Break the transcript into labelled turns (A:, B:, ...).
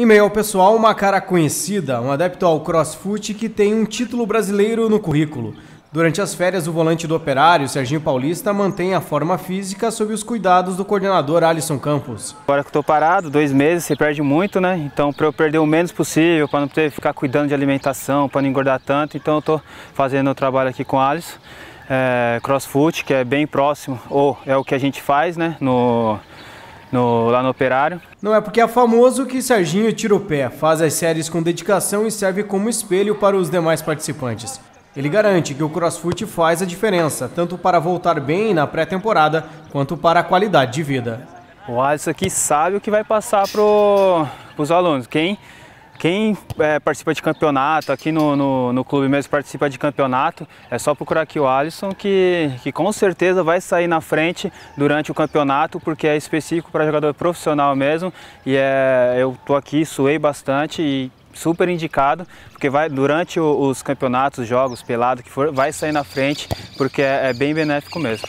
A: Em meio ao pessoal, uma cara conhecida, um adepto ao crossfit que tem um título brasileiro no currículo. Durante as férias, o volante do operário, Serginho Paulista, mantém a forma física sob os cuidados do coordenador Alisson Campos.
B: Agora que estou parado, dois meses, você perde muito, né? Então, para eu perder o menos possível, para não ter que ficar cuidando de alimentação, para não engordar tanto, então eu estou fazendo o trabalho aqui com o Alisson. É, crossfoot, que é bem próximo, ou é o que a gente faz, né? No, no, lá no Operário.
A: Não é porque é famoso que Serginho tira o pé, faz as séries com dedicação e serve como espelho para os demais participantes. Ele garante que o CrossFit faz a diferença, tanto para voltar bem na pré-temporada, quanto para a qualidade de vida.
B: O Alisson aqui sabe o que vai passar para os alunos. Quem, quem é, participa de campeonato, aqui no, no, no, clube mesmo participa de campeonato, é só procurar aqui o Alisson, que, que com certeza vai sair na frente durante o campeonato, porque é específico para jogador profissional mesmo. E é, eu estou aqui, suei bastante e super indicado, porque vai durante os campeonatos, jogos, pelado que for, vai sair na frente, porque é, é bem benéfico mesmo.